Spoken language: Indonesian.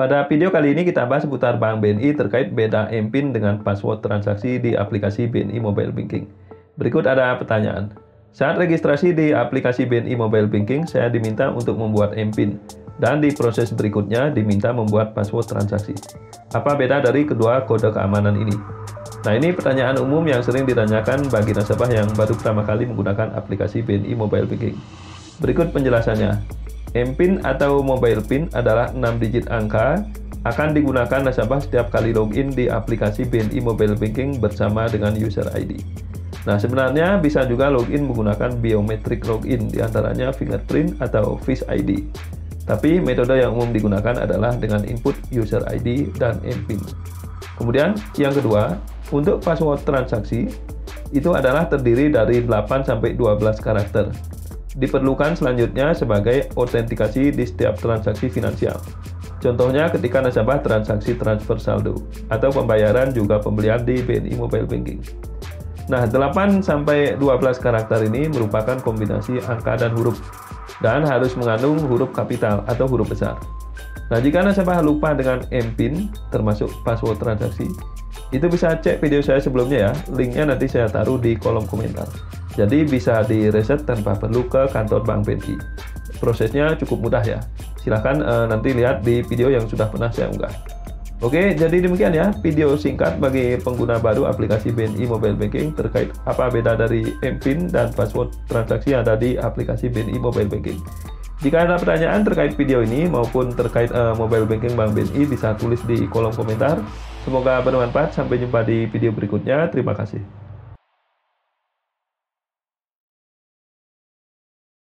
Pada video kali ini kita bahas seputar Bank BNI terkait beda MPIN dengan password transaksi di aplikasi BNI Mobile Banking. Berikut ada pertanyaan. Saat registrasi di aplikasi BNI Mobile Banking, saya diminta untuk membuat MPIN dan di proses berikutnya diminta membuat password transaksi. Apa beda dari kedua kode keamanan ini? Nah, ini pertanyaan umum yang sering ditanyakan bagi nasabah yang baru pertama kali menggunakan aplikasi BNI Mobile Banking. Berikut penjelasannya. MPIN atau mobile PIN adalah 6 digit angka akan digunakan nasabah setiap kali login di aplikasi BNI Mobile Banking bersama dengan user ID. Nah, sebenarnya bisa juga login menggunakan biometric login, di antaranya fingerprint atau Face ID. Tapi metode yang umum digunakan adalah dengan input user ID dan MPIN. Kemudian, yang kedua, untuk password transaksi, itu adalah terdiri dari 8-12 karakter diperlukan selanjutnya sebagai autentikasi di setiap transaksi finansial. Contohnya ketika nasabah transaksi transfer saldo atau pembayaran juga pembelian di BNI Mobile Banking. Nah, 8 sampai 12 karakter ini merupakan kombinasi angka dan huruf dan harus mengandung huruf kapital atau huruf besar. Nah, jika nasabah lupa dengan MPIN termasuk password transaksi, itu bisa cek video saya sebelumnya ya. Linknya nanti saya taruh di kolom komentar. Jadi bisa di reset tanpa perlu ke kantor Bank BNI. Prosesnya cukup mudah ya. Silahkan uh, nanti lihat di video yang sudah pernah saya unggah. Oke, jadi demikian ya video singkat bagi pengguna baru aplikasi BNI Mobile Banking terkait apa beda dari MPIN dan password transaksi yang ada di aplikasi BNI Mobile Banking. Jika ada pertanyaan terkait video ini maupun terkait uh, mobile banking Bank BNI bisa tulis di kolom komentar. Semoga bermanfaat. Sampai jumpa di video berikutnya. Terima kasih.